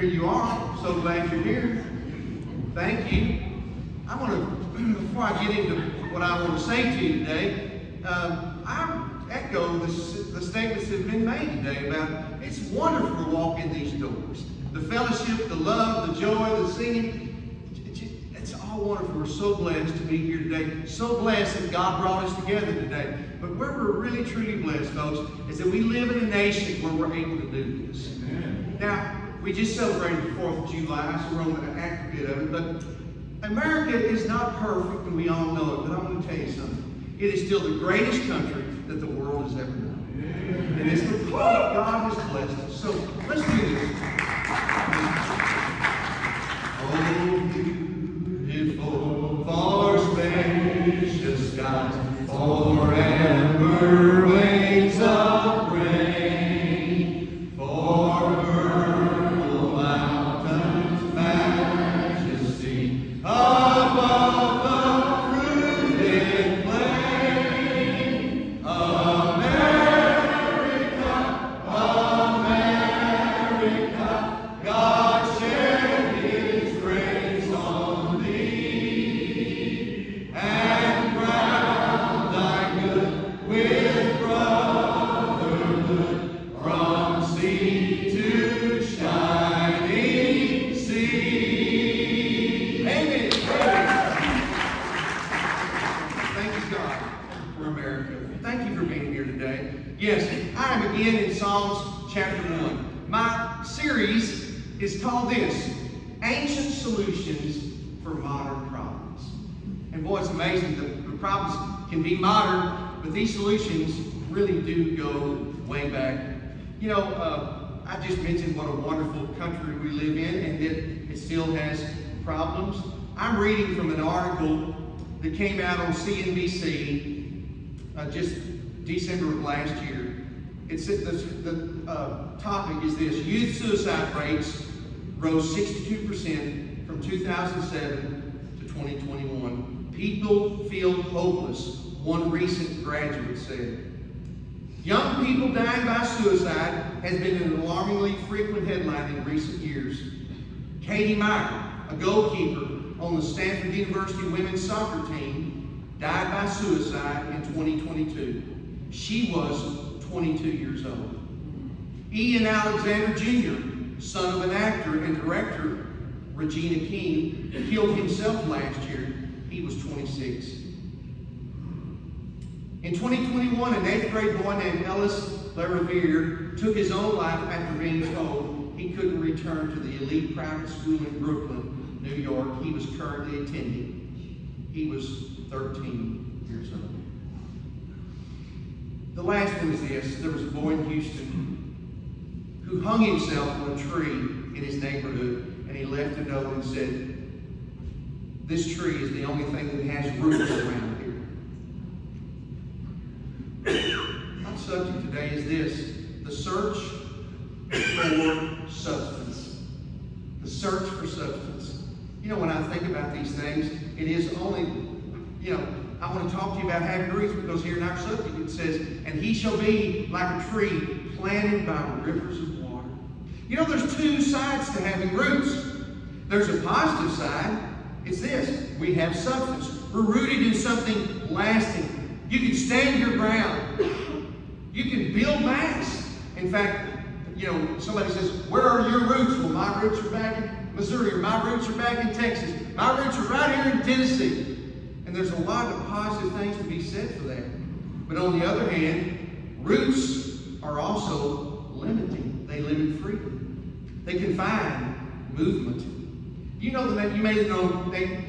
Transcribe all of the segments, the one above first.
here you are. So glad you're here. Thank you. I want to, before I get into what I want to say to you today, um, I echo the, the statements that have been made today about it's wonderful to walk in these doors. The fellowship, the love, the joy, the singing, it's all wonderful. We're so blessed to be here today. So blessed that God brought us together today. But where we're really truly blessed, folks, is that we live in a nation where we're able to do this. Amen. Now, we just celebrated the 4th of July, so we're on the aggregate of it. But America is not perfect, and we all know it. But I'm going to tell you something. It is still the greatest country that the world has ever known. And it's because God has blessed us. So let's do this. Oh, but these solutions really do go way back. You know, uh, I just mentioned what a wonderful country we live in and that it still has problems. I'm reading from an article that came out on CNBC uh, just December of last year. It's the, the uh, topic is this: youth suicide rates rose 62% from 2007 to 2021. People feel hopeless. One recent graduate said. Young people dying by suicide has been an alarmingly frequent headline in recent years. Katie Meyer, a goalkeeper on the Stanford University women's soccer team, died by suicide in 2022. She was 22 years old. Ian Alexander Jr., son of an actor and director, Regina King, killed himself last year. He was 26. In 2021, an eighth grade boy named Ellis LaRiviere took his own life after being told he couldn't return to the elite private school in Brooklyn, New York he was currently attending. He was 13 years old. The last one is this. There was a boy in Houston who hung himself on a tree in his neighborhood, and he left a note and said, this tree is the only thing that has roots around here. My subject today is this the search for substance. The search for substance. You know, when I think about these things, it is only, you know, I want to talk to you about having roots because here in our subject it says, and he shall be like a tree planted by rivers of water. You know, there's two sides to having roots. There's a positive side. It's this. We have substance. We're rooted in something lasting. You can stand your ground. You can build mass. In fact, you know, somebody says, where are your roots? Well, my roots are back in Missouri, or my roots are back in Texas. My roots are right here in Tennessee. And there's a lot of positive things to be said for that. But on the other hand, roots are also limiting. They limit freedom. They confine movement. You know the name, you may know, they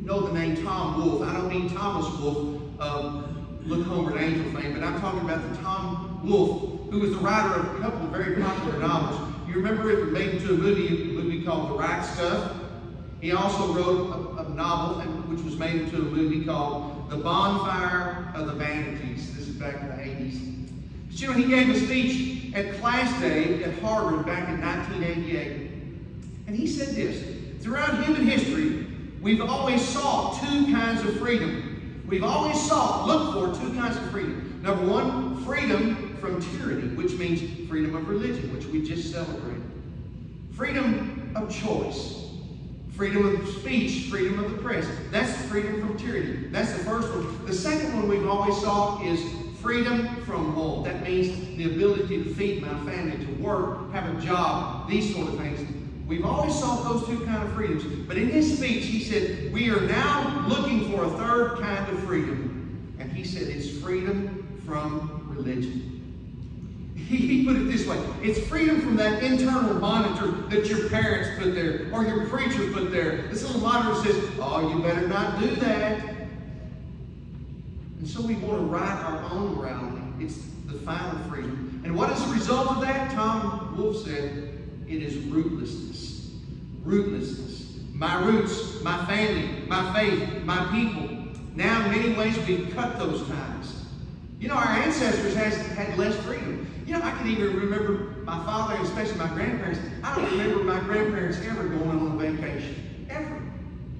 know the name Tom Wolfe. I don't mean Thomas Wolfe of Look Homeward Angel fame, but I'm talking about the Tom Wolfe, who was the writer of a couple of very popular novels. You remember it was made into a movie, a movie called The Right Stuff? He also wrote a, a novel which was made into a movie called The Bonfire of the Vanities. This is back in the 80s. But you know, he gave a speech at Class Day at Harvard back in 1988. And he said this, throughout human history, we've always sought two kinds of freedom. We've always sought, looked for two kinds of freedom. Number one, freedom from tyranny, which means freedom of religion, which we just celebrated. freedom of choice. Freedom of speech, freedom of the press. That's freedom from tyranny. That's the first one. The second one we've always sought is freedom from want. That means the ability to feed my family, to work, have a job, these sort of things. We've always sought those two kind of freedoms. But in his speech, he said, we are now looking for a third kind of freedom. And he said, it's freedom from religion. He put it this way it's freedom from that internal monitor that your parents put there or your preacher put there. This little monitor says, Oh, you better not do that. And so we want to write our own morality. It's the final freedom. And what is the result of that? Tom Wolfe said, It is rootlessness. Rootlessness. My roots, my family, my faith, my people. Now, in many ways, we've cut those ties. You know, our ancestors has, had less freedom. You know, I can even remember my father, especially my grandparents. I don't remember my grandparents ever going on a vacation. Ever.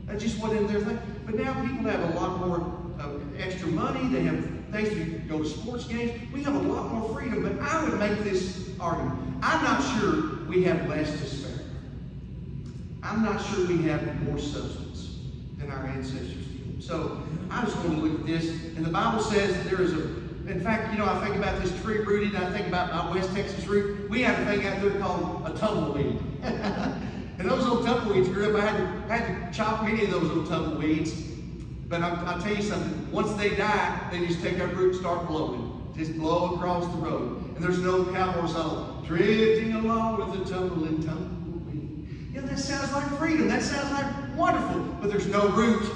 That just wasn't their thing. But now people have a lot more uh, extra money. They have things to go to sports games. We have a lot more freedom. But I would make this argument. I'm not sure we have less to spare. I'm not sure we have more substance than our ancestors did. So I just want to look at this. And the Bible says that there is a in fact, you know, I think about this tree rooted, I think about my West Texas root. We have a thing out there called a tumbleweed. and those old tumbleweeds grew up. I had to, had to chop many of those old tumbleweeds. But I'll, I'll, tell you something, once they die, they just take that root and start blowing. Just blow across the road. And there's no cowboy song, drifting along with the tumbling tumbleweed. Know, that sounds like freedom. That sounds like wonderful. But there's no root.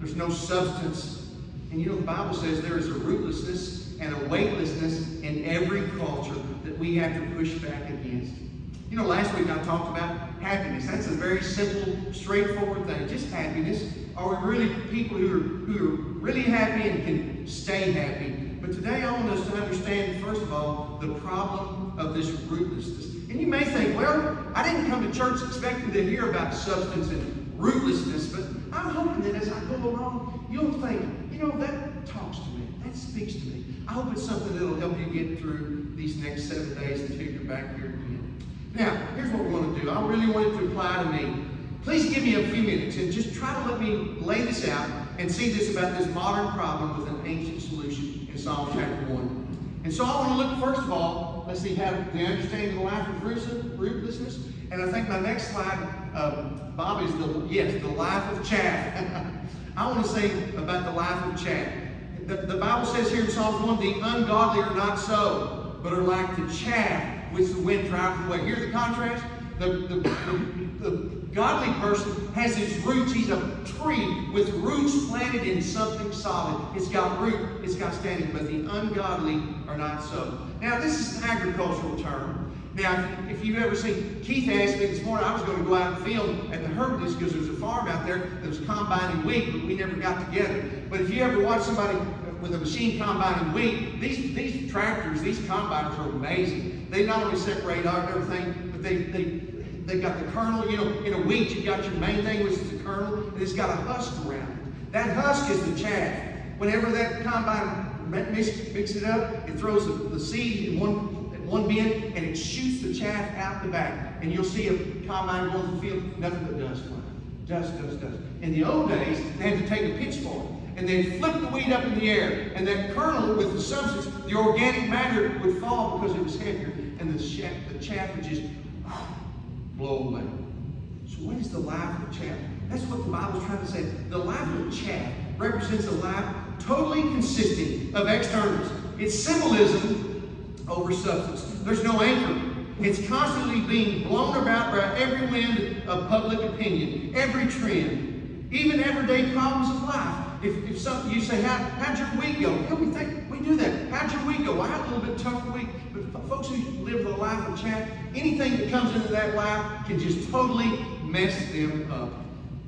There's no substance. And you know, the Bible says there is a rootlessness and a weightlessness in every culture that we have to push back against. You know, last week I talked about happiness. That's a very simple, straightforward thing. Just happiness. Are we really people who are, who are really happy and can stay happy? But today I want us to understand, first of all, the problem of this rootlessness. And you may think, well, I didn't come to church expecting to hear about substance and rootlessness, but I'm hoping that as I go along, you'll think, you know, that talks to me. That speaks to me. I hope it's something that'll help you get through these next seven days until you're back here again. Now, here's what we're going to do. I really want it to apply to me. Please give me a few minutes and just try to let me lay this out and see this about this modern problem with an ancient solution in Psalm chapter 1. And so I want to look, first of all, let's see, have the understanding of life of rootlessness. And I think my next slide, uh, Bob, is the, yes, the life of chaff. I want to say about the life of chaff. The, the Bible says here in Psalm 1, the ungodly are not so, but are like the chaff which the wind drives away. Hear the contrast? The, the, the, the godly person has his roots. He's a tree with roots planted in something solid. It's got root, it's got standing, but the ungodly are not so. Now, this is an agricultural term. Now, if you've ever seen, Keith asked me this morning, I was going to go out and film at the Hermitage because there's a farm out there that was combining wheat, but we never got together. But if you ever watch somebody with a machine combining wheat, these, these tractors, these combines are amazing. They not only separate out everything, but they, they, they've got the kernel. You know, in a wheat, you've got your main thing, which is the kernel, and it's got a husk around it. That husk is the chaff. Whenever that combine mix, mix it up, it throws the, the seed in one one bin, and it shoots the chaff out the back. And you'll see a combine going to the field, nothing but dust flying. Dust, dust, dust. In the old days, they had to take a pitchfork and they'd flip the weed up in the air, and that kernel with the substance, the organic matter, would fall because it was heavier, and the chaff, the chaff would just blow away. So what is the life of chaff? That's what the Bible's trying to say. The life of chaff represents a life totally consisting of externals. It's symbolism over substance. There's no anchor. It's constantly being blown about by every wind of public opinion, every trend, even everyday problems of life. If, if something you say, How, how'd your week go? Yeah, we think we do that. How'd your week go? I had a little bit tougher week. But folks who live the life of chaff, anything that comes into that life can just totally mess them up.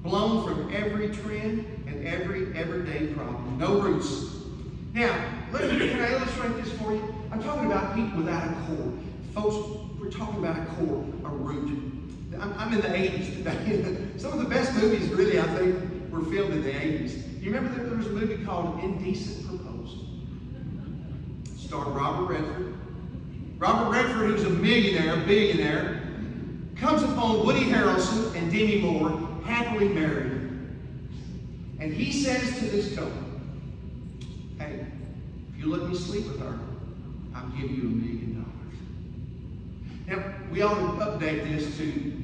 Blown from every trend and every everyday problem. No roots. Now, let me, can I illustrate this for you? I'm talking about people without a core. Folks, we're talking about a core, a root. I'm, I'm in the 80s today. Some of the best movies, really, I think, were filmed in the 80s. You remember that there was a movie called Indecent Proposal? Starred Robert Redford. Robert Redford, who's a millionaire, billionaire, comes upon Woody Harrelson and Demi Moore, happily married. And he says to this couple, Hey, if you let me sleep with her, I'll give you a million dollars. Now, we ought to update this to,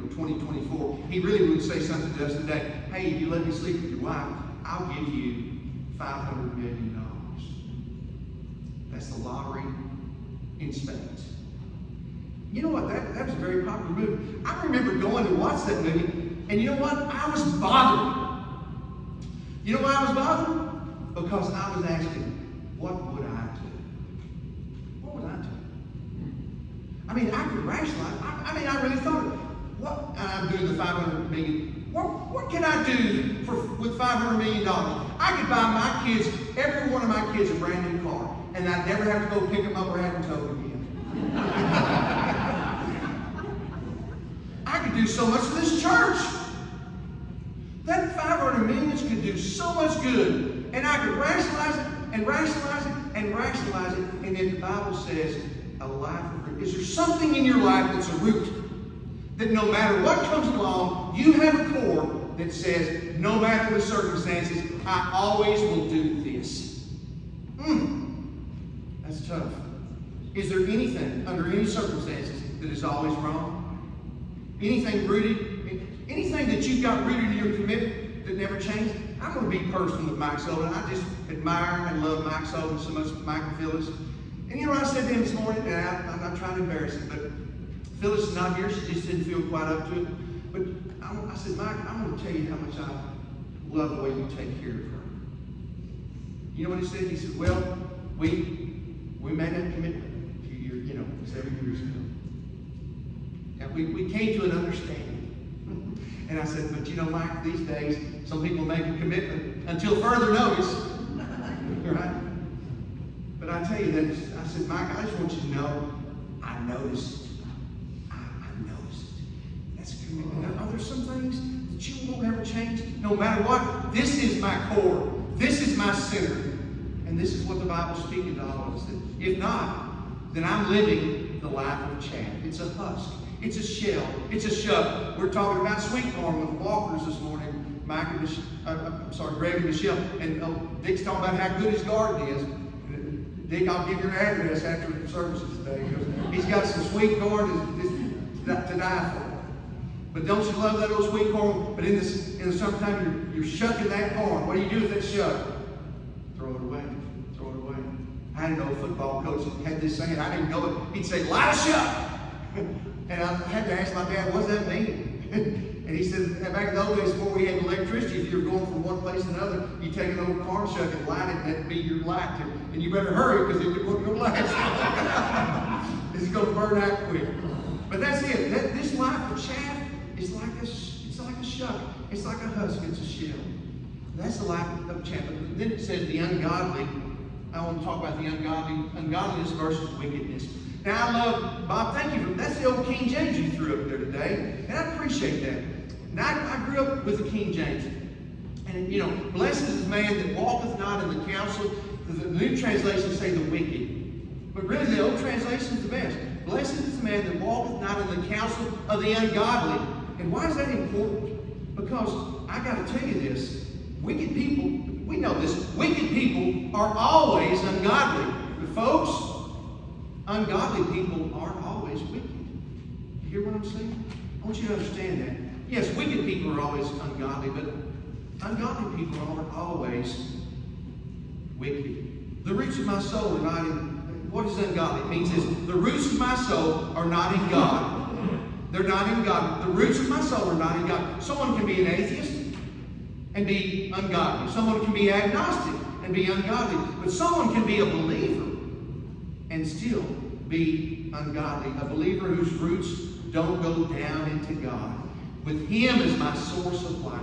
know, 2024. He really would say something to us today. Hey, if you let me sleep with your wife, I'll give you $500 million. That's the lottery in spades. You know what? That, that was a very popular movie. I remember going to watch that movie, and you know what? I was bothered. You know why I was bothered? Because I was asking, what would I do? What would I do? I mean, I could rationalize. I, I mean, I really thought, what? I'm doing the 500 million. What, what can I do for, with 500 million dollars? I could buy my kids, every one of my kids, a brand new car, and I'd never have to go pick them up or have them towed again. I could do so much for this church. That 500 millions could do so much good. And I could rationalize it and rationalize it and rationalize it. And then the Bible says, a life of Is there something in your life that's a root? That no matter what comes along, you have a core that says, no matter the circumstances, I always will do this. Hmm. That's tough. Is there anything, under any circumstances, that is always wrong? Anything rooted, anything that you've got rooted in your commitment that never changed? I'm going to be personal with Mike Sullivan. I just admire and love Mike Sullivan so much, Mike and Phyllis. And you know I said to him this morning? And I, am not trying to embarrass him, but Phyllis is not here. She just didn't feel quite up to it. But I, I said, Mike, I'm going to tell you how much I love the way you take care of her. You know what he said? He said, well, we, we made that commitment a few years, you know, seven years ago. And we, we came to an understanding. And I said, but you know, Mike, these days, some people make a commitment until further notice. right? But I tell you that, I said, Mike, I just want you to know, I noticed. Are there some things that you won't ever change? No matter what, this is my core. This is my center. And this is what the Bible's speaking to all of us. If not, then I'm living the life of chaff. It's a husk. It's a shell. It's a shuck. We're talking about sweet corn with walkers this morning. Mike and Mich- uh, I'm sorry, Greg and Michelle. And uh, Dick's talking about how good his garden is. Dick, I'll give your address after the services today he's got some sweet corn to, to die for. But don't you love that old sweet corn? But in this in the summertime, you're, you're shucking that corn. What do you do with that shuck? Throw it away. Throw it away. I didn't know a football coach had this saying. I didn't know it. He'd say, light a shuck. And I had to ask my dad, what does that mean? and he said, back in the old days before we had electricity, if you were going from one place to another, you take an old corn shuck and light it, and that'd be your light. And you better hurry because it to last. it's going to burn out quick. But that's it. That, this life of chaff is like a, it's like a shuck. It's like a husk. It's a shell. That's the life of. But then it says the ungodly. I want to talk about the ungodly, ungodliness versus wickedness. Now I love, Bob, thank you. For, that's the old King James you threw up there today. And I appreciate that. Now I, I grew up with the King James. And you know, blessed is the man that walketh not in the counsel. The, the new translations say the wicked. But really the old translation is the best. Blessed is the man that walketh not in the counsel of the ungodly. And why is that important? Because I got to tell you this. Wicked people, we know this, wicked people are always ungodly. But folks, Ungodly people aren't always wicked. You hear what I'm saying? I want you to understand that. Yes, wicked people are always ungodly, but ungodly people aren't always wicked. The roots of my soul are not in. What is ungodly? It means this the roots of my soul are not in God. They're not in God. The roots of my soul are not in God. Someone can be an atheist and be ungodly. Someone can be agnostic and be ungodly. But someone can be a believer and still be ungodly. A believer whose roots don't go down into God. With Him as my source of life.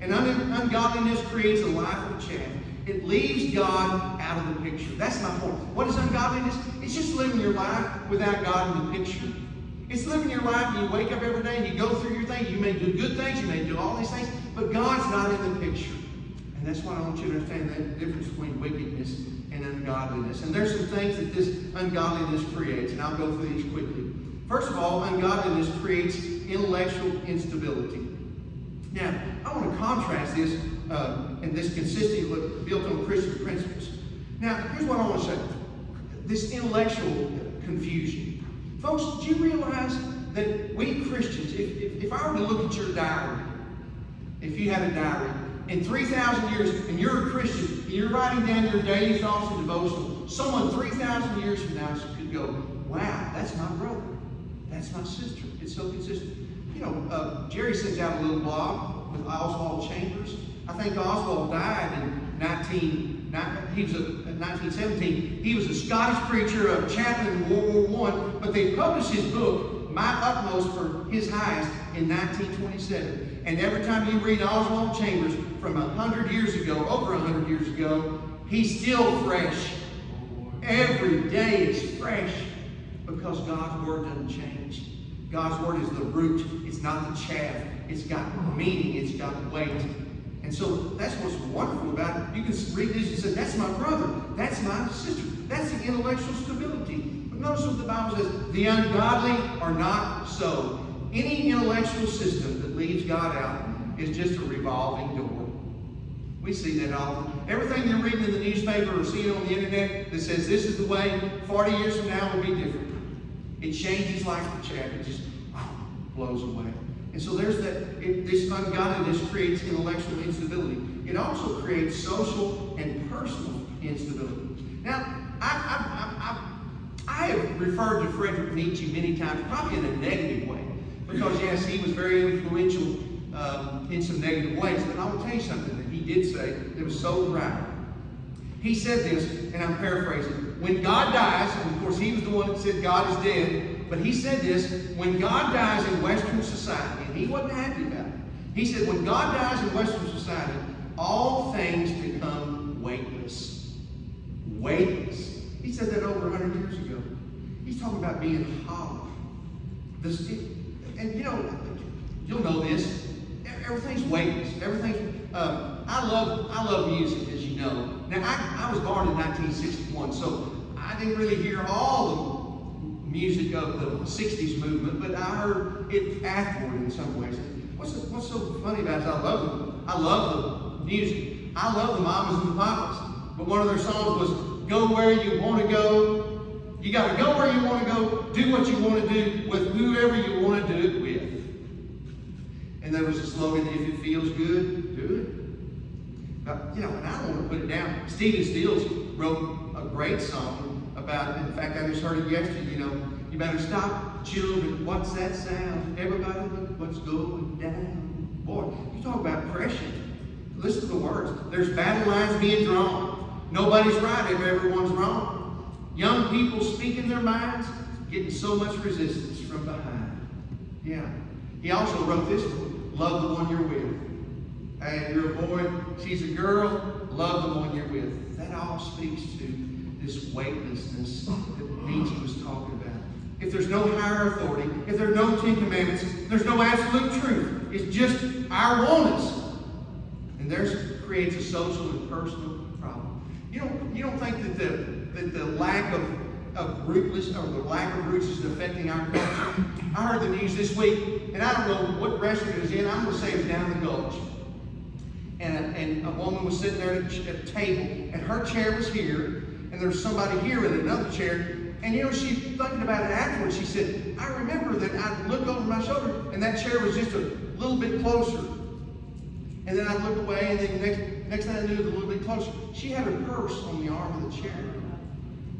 And un- ungodliness creates a life of chaff. It leaves God out of the picture. That's my point. What is ungodliness? It's just living your life without God in the picture. It's living your life and you wake up every day and you go through your thing. You may do good things, you may do all these things, but God's not in the picture. And that's why I want you to understand that difference between wickedness and ungodliness. And there's some things that this ungodliness creates, and I'll go through these quickly. First of all, ungodliness creates intellectual instability. Now, I want to contrast this uh, and this consistency built on Christian principles. Now, here's what I want to say. This intellectual confusion. Folks, do you realize that we Christians, if, if, if I were to look at your diary, if you had a diary, in 3,000 years, and you're a Christian, and you're writing down your daily thoughts and devotional, someone 3,000 years from now could go, wow, that's my brother. That's my sister. It's so consistent. You know, uh, Jerry sends out a little blog with Oswald Chambers. I think Oswald died in 19, he was a, 1917. He was a Scottish preacher, a chaplain in World War I, but they published his book, My Utmost for His Highest, in 1927. And every time you read Oswald Chambers from 100 years ago, over 100 years ago, he's still fresh. Every day is fresh because God's Word doesn't change. God's Word is the root. It's not the chaff. It's got meaning. It's got weight. And so that's what's wonderful about it. You can read this and say, that's my brother. That's my sister. That's the intellectual stability. But notice what the Bible says. The ungodly are not so. Any intellectual system that leaves God out is just a revolving door. We see that often. Everything you're reading in the newspaper or seeing on the internet that says this is the way, 40 years from now will be different. It changes like the chaff. It just blows away. And so there's that, it, this ungodliness creates intellectual instability. It also creates social and personal instability. Now, I, I, I, I, have referred to Frederick Nietzsche many times, probably in a negative way, because yes, he was very influential um, in some negative ways. But I will tell you something that he did say that was so right. He said this, and I'm paraphrasing. When God dies, and of course he was the one that said God is dead, but he said this, when God dies in Western society, and he wasn't happy about it. He said, when God dies in Western society, all things become weightless. Weightless. He said that over 100 years ago. He's talking about being hollow. This, and you know, you'll know this. Everything's weightless. Everything's. Uh, I love I love music, as you know. Now I, I was born in 1961, so I didn't really hear all the music of the 60s movement, but I heard it afterward in some ways. What's, what's so funny about it? I love them. I love the music. I love the mamas and the papas. But one of their songs was "Go where you want to go." You got to go where you want to go. Do what you want to do with whoever you want to do it with. And there was a slogan: "If it feels good, do it." Now, you know, and I don't want to put it down. Stephen Stills wrote a great song about. In fact, I just heard it yesterday. You know, you better stop, children. What's that sound? Everybody look what's going down. Boy, you talk about pressure. Listen to the words. There's battle lines being drawn. Nobody's right if everyone's wrong. Young people speaking their minds, getting so much resistance from behind. Yeah. He also wrote this book, Love the One You're With. And you're a boy, she's a girl, love the one you're with. That all speaks to this weightlessness that Nietzsche was talking about. If there's no higher authority, if there are no Ten Commandments, there's no absolute truth. It's just our oneness. And there's creates a social and personal problem. You don't, you don't think that the, that the lack of, of rootless or the lack of roots is affecting our culture? I heard the news this week, and I don't know what restaurant it was in. I'm going to say it was down the gulch. And, and a woman was sitting there a, at a table, and her chair was here, and there's somebody here in another chair. And you know, she thinking about it afterwards. She said, I remember that I'd look over my shoulder, and that chair was just a little bit closer. And then I'd look away, and then next, next thing I knew, it was a little bit closer. She had her purse on the arm of the chair.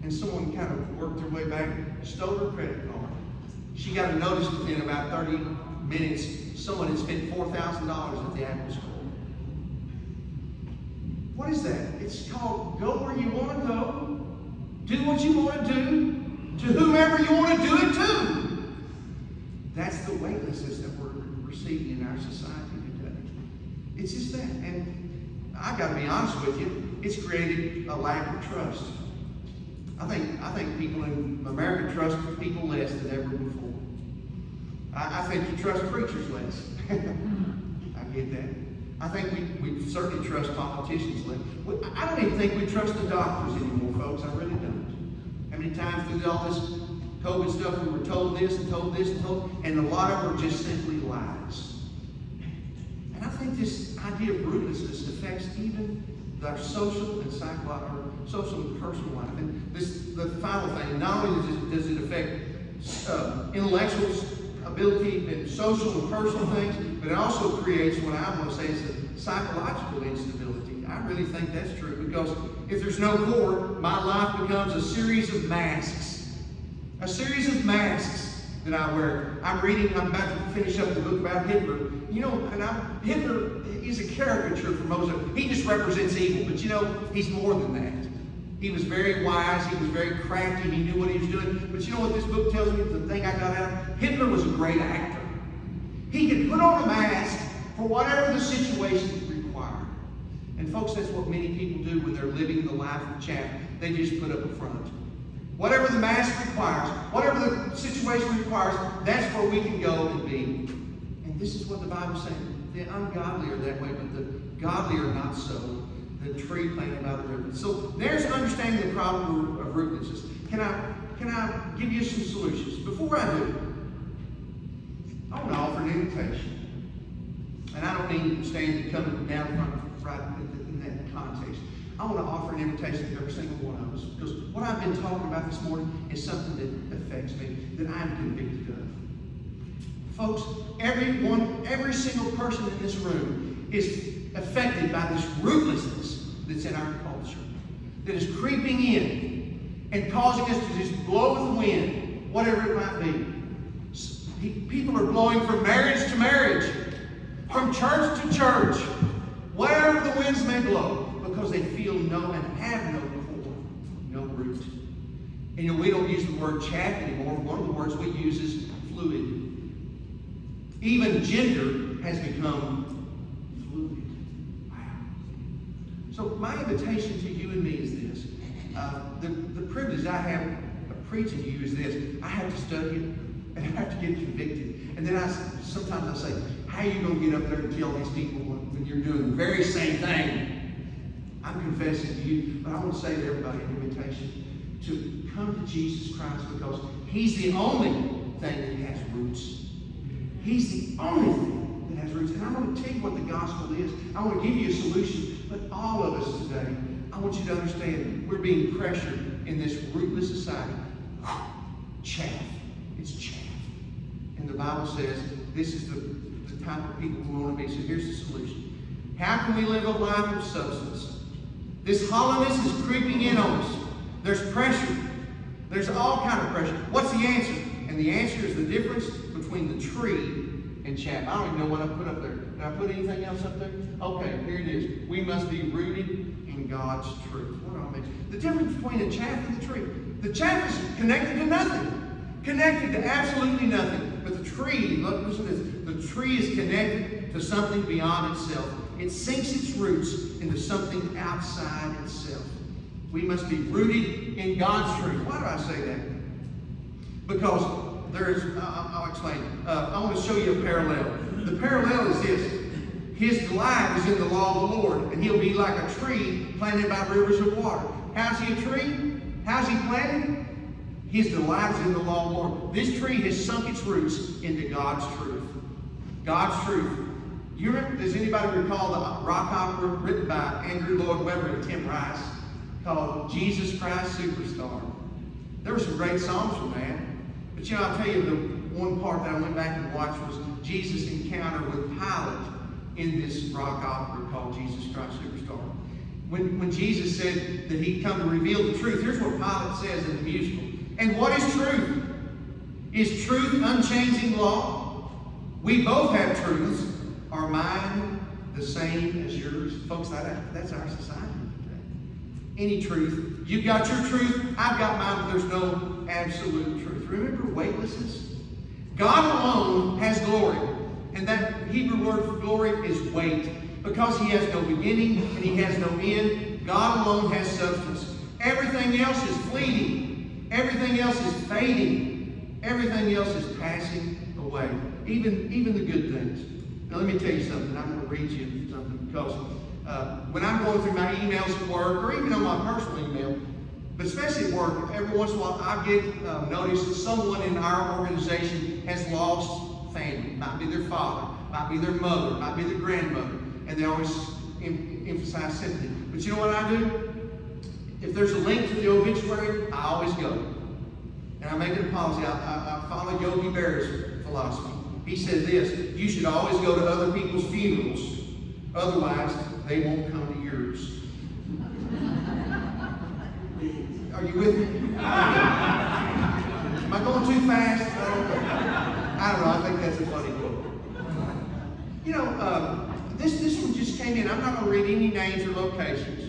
And someone kind of worked their way back, stole her credit card. She got a notice within about 30 minutes. Someone had spent $4,000 at the Apple Store. What is that? It's called go where you want to go, do what you want to do, to whomever you want to do it to. That's the weightlessness that we're receiving in our society today. It's just that. And I got to be honest with you, it's created a lack of trust. I think I think people in America trust people less than ever before. I, I think you trust preachers less. I get that. I think we, we certainly trust politicians. I don't even think we trust the doctors anymore, folks. I really don't. How many times through all this COVID stuff, we were told this and told this and told, and a lot of are just simply lies. And I think this idea of rootlessness affects even our social and psychological, social and personal life. And this, the final thing, not only does it, does it affect uh, intellectuals, ability, and social and personal things, but it also creates what I want to say is a psychological instability. I really think that's true because if there's no core, my life becomes a series of masks. A series of masks that I wear. I'm reading, I'm about to finish up the book about Hitler. You know, and I'm, Hitler is a caricature for most of. He just represents evil, but you know, he's more than that. He was very wise, he was very crafty, he knew what he was doing. But you know what this book tells me? The thing I got out of Hitler was a great actor. He could put on a mask for whatever the situation required. And folks, that's what many people do when they're living the life of chaff. They just put up a front. Whatever the mask requires, whatever the situation requires, that's where we can go and be. And this is what the Bible's saying. The ungodly are that way, but the godly are not so. The tree planted by the river. So there's understanding the problem of rootlessness. Can I can I give you some solutions? Before I do, I want to offer an invitation. And I don't mean standing and coming down front right in that context. I want to offer an invitation to every single one of us because what I've been talking about this morning is something that affects me, that I'm convicted of. Folks, everyone, every single person in this room is affected by this rootlessness that's in our culture, that is creeping in and causing us to just blow with the wind, whatever it might be. People are blowing from marriage to marriage, from church to church, wherever the winds may blow, because they feel no and have no core, no root. And you know, we don't use the word chaff anymore. One of the words we use is fluid. Even gender has become fluid. Wow. So my invitation to you and me is this. Uh, the, the privilege I have of preaching to you is this. I have to study it, and I have to get convicted. And then I sometimes I say, how are you going to get up there and tell these people when, you're doing the very same thing? I'm confessing to you, but I want to say to everybody an invitation to come to Jesus Christ because He's the only thing that has roots. He's the only thing that has roots. And I want to tell you what the gospel is. I want to give you a solution. But all of us today, I want you to understand we're being pressured in this rootless society. Chaff. It's chaff. And the Bible says this is the, the type of people we want to be. So here's the solution. How can we live a life of substance? This hollowness is creeping in on us. There's pressure. There's all kind of pressure. What's the answer? And the answer is the difference between the tree and chaff. I don't even know what I put up there. Did I put anything else up there? Okay, here it is. We must be rooted in God's truth. What do I mean? The difference between the chaff and the tree. The chaff is connected to nothing. Connected to absolutely nothing. Tree, look, listen to this. The tree is connected to something beyond itself. It sinks its roots into something outside itself. We must be rooted in God's truth. Why do I say that? Because there is, uh, I'll explain. Uh, I want to show you a parallel. The parallel is this. His delight is in the law of the Lord, and he'll be like a tree planted by rivers of water. How's he a tree? How's he planted? His delight is in the law of the Lord. This tree has sunk its roots into God's truth. God's truth. You remember, does anybody recall the rock opera written by Andrew Lloyd Webber and Tim Rice called Jesus Christ Superstar? There were some great songs from that. But you know, I'll tell you the one part that I went back and watched was Jesus' encounter with Pilate in this rock opera called Jesus Christ Superstar. When, when Jesus said that he'd come to reveal the truth, here's what Pilate says in the musical. And what is truth? Is truth unchanging law? We both have truths. Are mine the same as yours? Folks, that, that's our society any truth. You've got your truth, I've got mine, but there's no absolute truth. Remember weightlessness? God alone has glory. And that Hebrew word for glory is weight. Because he has no beginning and he has no end, God alone has substance. Everything else is fleeting. Everything else is fading. Everything else is passing away. Even, even the good things. Now let me tell you something. I'm going to read you something because uh, when I'm going through my emails at work or even on my personal email, But especially at work, every once in a while I get um, notice that someone in our organization has lost family. Might be their father, might be their mother, might be their grandmother. And they always em emphasize sympathy. But you know what I do? If there's a link to the obituary, I always go. And I make it a policy. I, I, I follow Yogi Berra's philosophy. He said this, you should always go to other people's funerals. Otherwise, they won't come to yours. Are you with me? Am I going too fast? I don't know. I don't know. I think that's a funny quote. You know, uh, this, this one just came in. I'm not going to read any names or locations.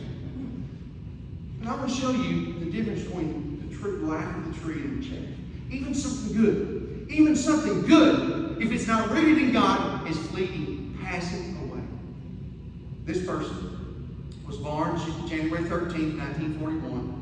I'm going to show you the difference between the true life of the tree and the chaff. Even something good, even something good, if it's not rooted in God, is fleeting, passing away. This person was born January 13, 1941.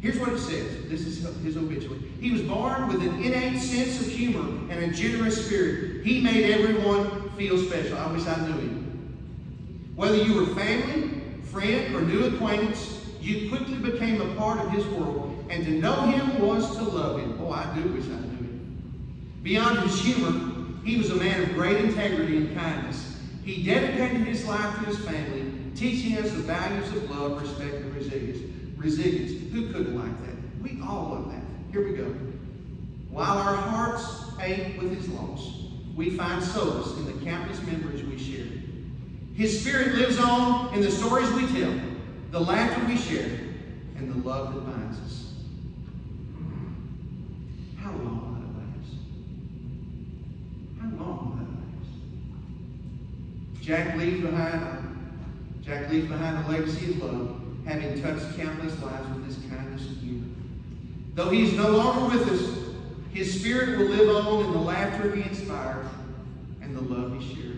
Here's what it says. This is his obituary. He was born with an innate sense of humor and a generous spirit. He made everyone feel special. I wish I knew him. Whether you were family, friend, or new acquaintance, you quickly became a part of his world. And to know him was to love him. Oh, I do wish I knew him. Beyond his humor, he was a man of great integrity and kindness. He dedicated his life to his family, teaching us the values of love, respect, and resilience resilience. Who couldn't like that? We all love that. Here we go. While our hearts ache with his loss, we find solace in the countless memories we share. His spirit lives on in the stories we tell, the laughter we share, and the love that binds us. How long will that last? How long will that last? Jack leaves behind Jack leaves behind a legacy of love having touched countless lives with his kindness and humor. Though he is no longer with us, his spirit will live on in the laughter he inspired and the love he shared.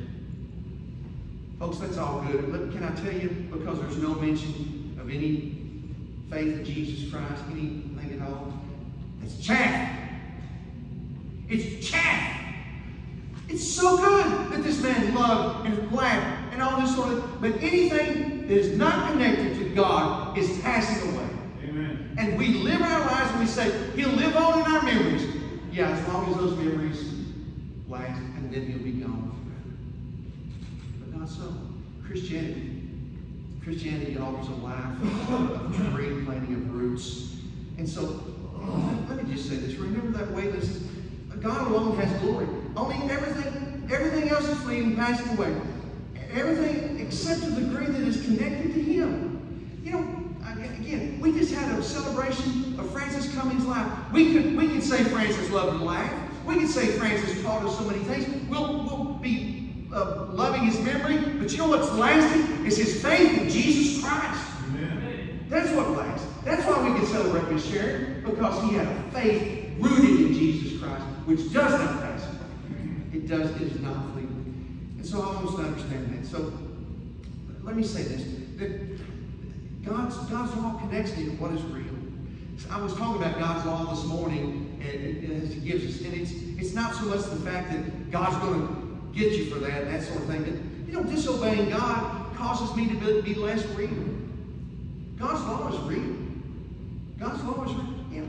Folks, that's all good. But can I tell you, because there's no mention of any faith in Jesus Christ, anything at all, it's chaff. It's chaff. It's so good that this man loved and laughed and all this sort of, but anything that is not connected to God is passing away. Amen. And we live our lives and we say, He'll live on in our memories. Yeah, as long as those memories last, and then He'll be gone so. Christianity. Christianity offers a life of tree planting of roots. And so, let me just say this. Remember that way this God alone has glory. Only everything, everything else is fleeting, passing away. Everything except the degree that is connected to Him. You know, again, we just had a celebration of Francis Cummings' life. We could, we could say Francis loved to laugh. We could say Francis taught us so many things. We'll, we'll be uh, loving his memory. But you know what's lasting? Is his faith in Jesus Christ. Amen. That's what lasts. That's why we can celebrate with Sharon, because he had a faith rooted in Jesus Christ, which does not pass away. It does, it is not fleeting. And so I want us to understand that. So let me say this. That God's, God's law connects me to what is real. I was talking about God's law this morning and, as He gives us, and it's it's not so much the fact that God's going to get you for that, that sort of thing. But you know, disobeying God causes me to be, less real. God's law is real. God's law is real. You know,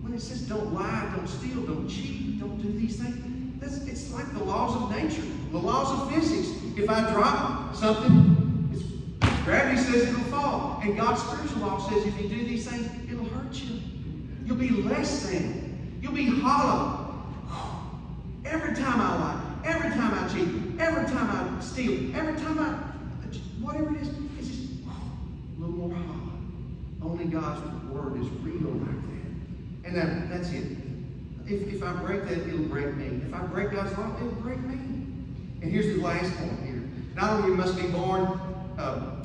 when it says don't lie, don't steal, don't cheat, don't do these things, that's, it's like the laws of nature, the laws of physics. If I drop something, Gravity says it'll fall. And God's spiritual law says if you do these things, it'll hurt you. You'll be less than. You'll be hollow. Every time I lie, I cheat, every time I steal, every time I, whatever it is, it's just a little more hollow. Only God's word is real like that. And that, that's it. If, if I break that, it'll break me. If I break God's law, it'll break me. And here's the last point here. Not only must be born uh,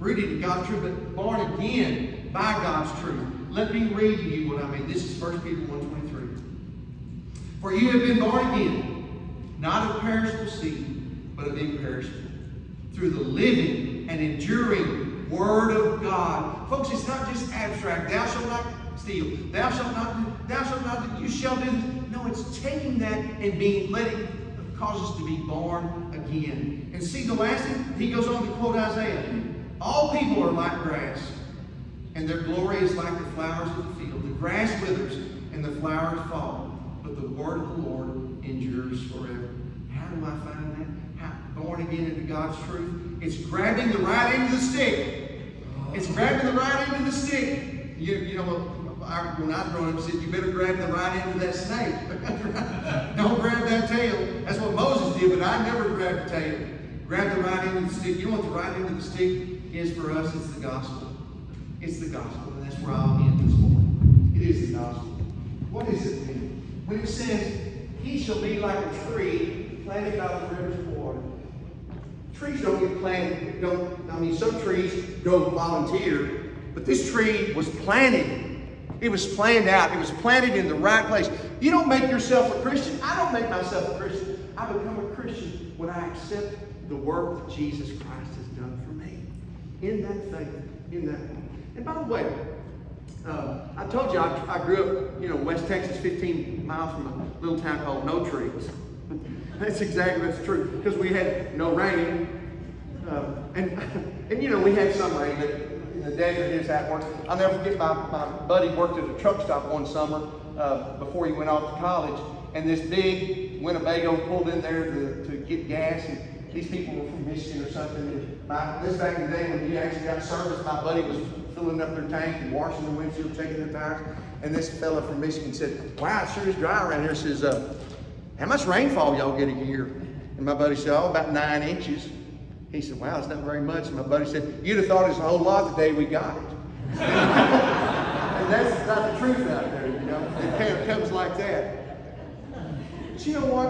rooted in God's truth, but born again by God's truth. Let me read to you what I mean. This is 1 Peter 1.23. For you have been born again, not of perishable seed, but of imperishable, through the living and enduring Word of God. Folks, it's not just abstract. Thou shalt not steal. Thou shalt not. Thou shalt not. You shall do. No, it's taking that and being letting cause us to be born again. And see the last thing he goes on to quote Isaiah. All people are like grass. and their glory is like the flowers of the field. The grass withers and the flowers fall, but the word of the Lord endures forever. How do I find that? How, born again into God's truth? It's grabbing the right end of the stick. It's grabbing the right end of the stick. You, you know, when I was growing up, said you better grab the right end of that snake. Don't grab that tail. That's what Moses did, but I never grabbed the tail. Grab the right end of the stick. You know what the right end of the stick is for us? It's the gospel. It's the gospel, and that's where I'll end this morning. It is the gospel. What is it then? When it says, He shall be like a tree planted by the rivers of water. Trees don't get planted, don't, I mean, some trees don't volunteer, but this tree was planted. It was planned out. It was planted in the right place. You don't make yourself a Christian. I don't make myself a Christian. I become a Christian when I accept the work that Jesus Christ has done for me. In that faith, in that and by the way, uh, I told you I, I, grew up, you know, West Texas, 15 miles from a little town called Notrees. that's exactly that's true because we had no rain, uh, and and you know we had some rain, but in the desert is that work. I'll never forget my, my buddy worked at a truck stop one summer uh, before he went off to college, and this big Winnebago pulled in there to, to get gas and these people were from Michigan or something. And my, this back in the day when you actually got service, my buddy was filling up their tank and washing the windshield, checking the tires. And this fella from Michigan said, wow, it sure is dry around here. Says, uh, how much rainfall y'all get a year? And my buddy said, oh, about nine inches. He said, wow, it's not very much. And my buddy said, you'd have thought it was a whole lot the day we got it. and that's not the truth out there, you know. It kind of comes like that. But you know what?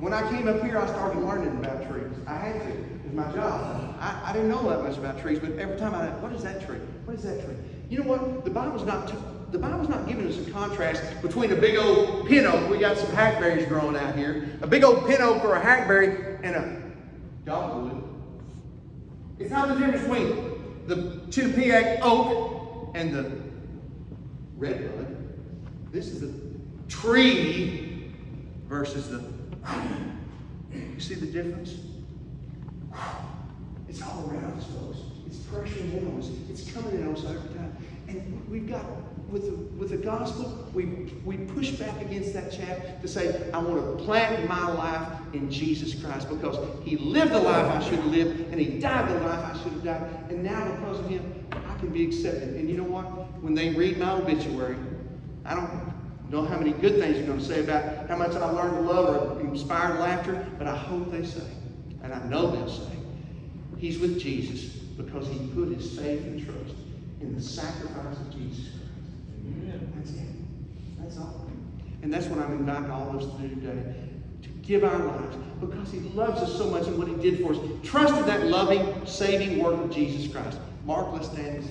When I came up here, I started learning about trees. I had to. My job. I, I didn't know that much about trees, but every time I, what is that tree? What is that tree? You know what? The Bible's not, the Bible's not giving us a contrast between a big old pin oak. We got some hackberries growing out here. A big old pin oak or a hackberry and a dogwood. It's not the difference between the two-piac oak and the redbud. This is the tree versus the you see the difference? It's all around us, folks. It's pressuring in on us. It's coming in on us every time. And we've got, with the, with the gospel, we, we push back against that chaff to say, I want to plant my life in Jesus Christ because he lived the life I should have lived and he died the life I should have died. And now because of him, I can be accepted. And you know what? When they read my obituary, I don't know how many good things you're going to say about how much I learned to love or inspired laughter, but I hope they say, and I know they'll say, he's with Jesus because he put his faith and trust in the sacrifice of Jesus Christ. Amen. That's it. That's all. And that's what I'm inviting all of us to do today. To give our lives because he loves us so much and what he did for us. Trust in that loving, saving work of Jesus Christ. Mark, let's stand.